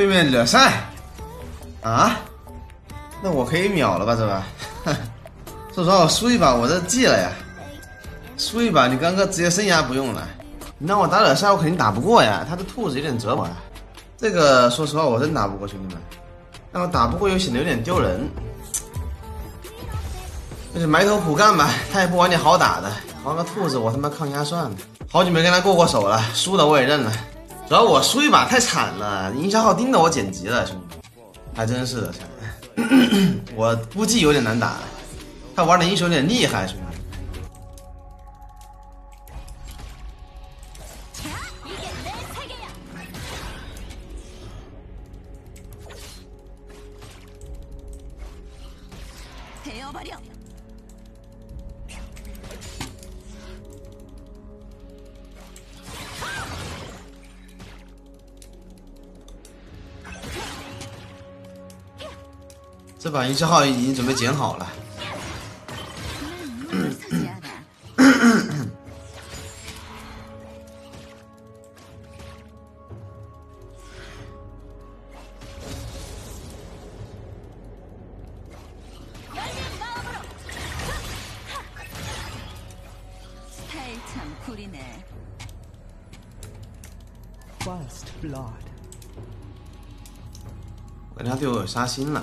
对面惹赛啊？那我可以秒了吧？这把，说实话，我输一把我这记了呀。输一把，你刚哥职业生涯不用了。你让我打惹赛，我肯定打不过呀。他的兔子有点折磨呀。这个说实话，我真打不过兄弟们。但我打不过又显得有点丢人。那就埋头苦干吧。他也不玩点好打的，玩个兔子我他妈抗压算了。好久没跟他过过手了，输的我也认了。主要我输一把太惨了，营销号盯着我剪辑了，兄弟，还真是的，我估计有点难打。他玩的英雄有点厉害，兄弟。这把营销号已经准备剪好了。我感觉他对我有杀心了。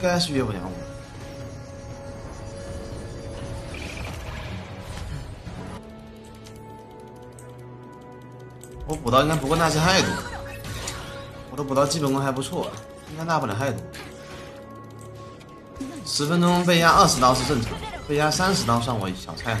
该是约不了我。我补刀应该不会那些太多，我的补刀基本功还不错，应该纳不了太多。十分钟被压二十刀是正常，被压三十刀算我小菜了。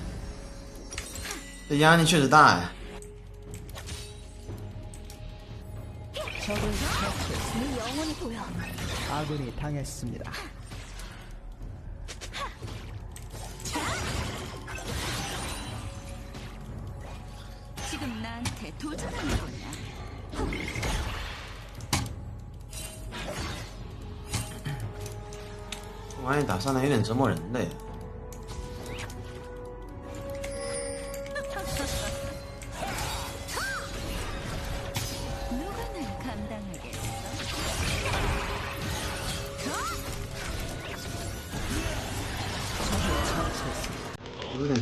这压力确实大哎阿哥你摊开思密这玩意打上来有点折磨人的呀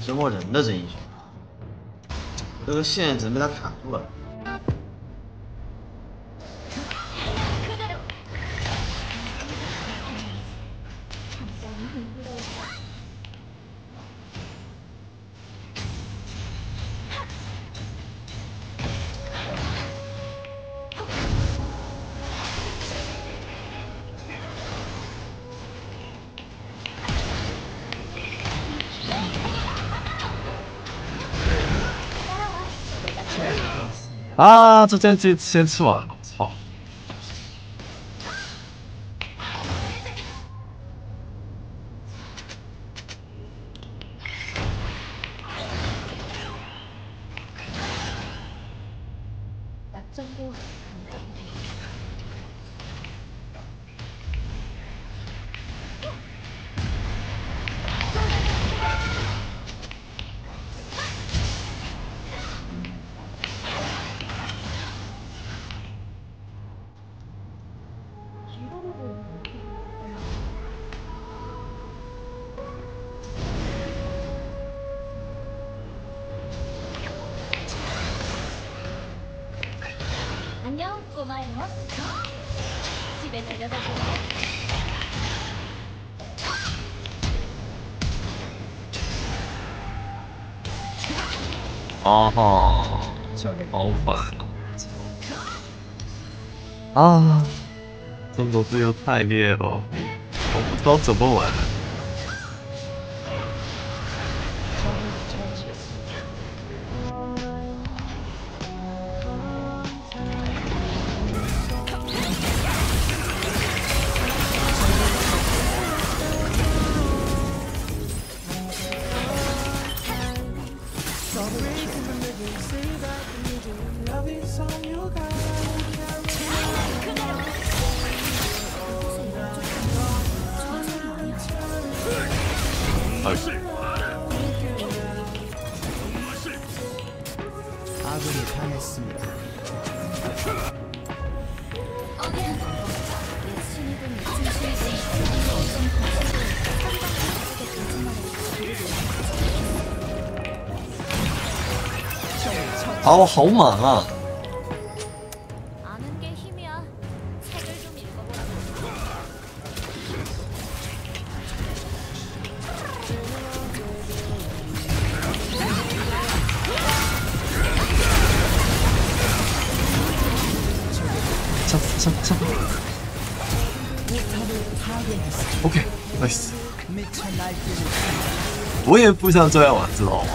折磨人的这英雄，这个线只能被他卡住了。啊，这剑姬先吃完，操！真不。啊哈，好烦啊！啊，这种队又太烈了，我不知道怎么玩。 아군이 당했습니다. 아, 好满啊！ ok nice 我也不想这样玩知道吗？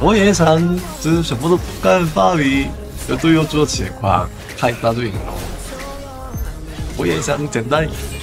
我也想就是什么都不干发育有队友做起来狂开大队我也想简单一点。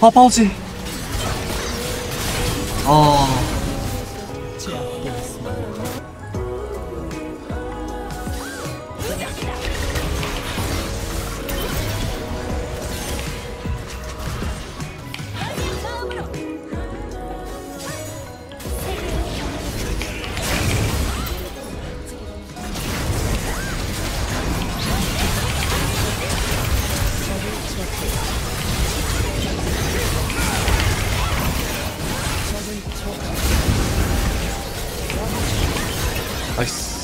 아파오지. 어... 나이스.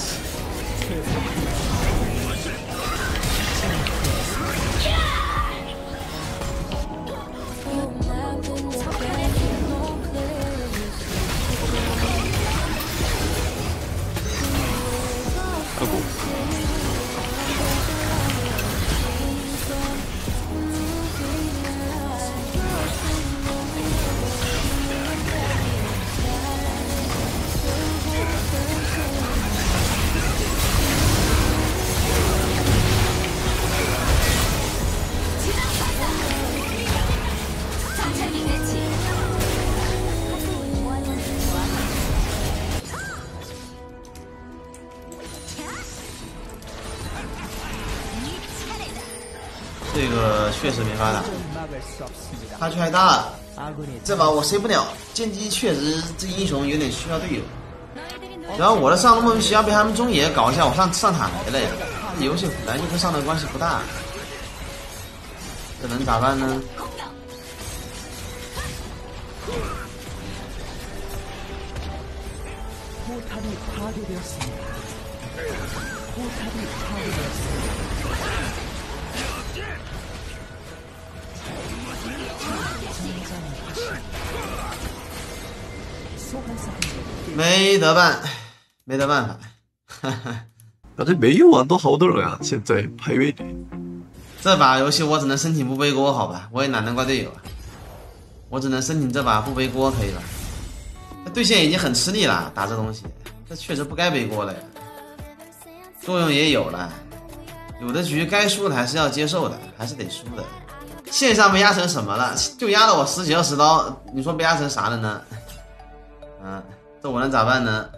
아이고. 确实没法打， 막을 수 없습니다. 他太大了， 아군이 这把我 C 不了。剑姬确实这英雄有点需要队友， 너희들이 놀 然后我的上路莫名其妙被他们中野搞一下，我上上塔来了呀。这游戏本来就跟上的关系不大，这能咋办呢？ 공격 포탑이 파괴되었습니다. 포탑이 파괴되었습니다. 没得办，没得办法。感觉没有玩都好多人啊，现在排位里。这把游戏我只能申请不背锅，好吧，我也懒得怪队友啊？我只能申请这把不背锅，可以吧？那对线已经很吃力了，打这东西，这确实不该背锅了呀。作用也有了，有的局该输的还是要接受的，还是得输的。线上被压成什么了？就压了我十几二十刀，你说被压成啥了呢？嗯，这我能咋办呢？